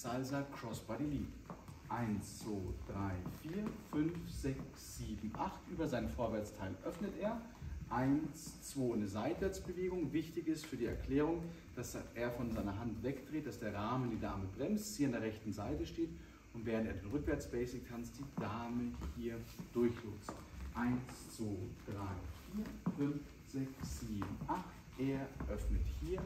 Salsa Crossbody Leap. 1, 2, 3, 4, 5, 6, 7, 8. Über seinen Vorwärtsteil öffnet er. 1, 2, eine Seitwärtsbewegung. Wichtig ist für die Erklärung, dass er von seiner Hand wegdreht, dass der Rahmen die Dame bremst, sie an der rechten Seite steht und während er den Rückwärts-Basic tanzt, die Dame hier durchlotst. 1, 2, 3, 4, 5, 6, 7, 8. Er öffnet hier.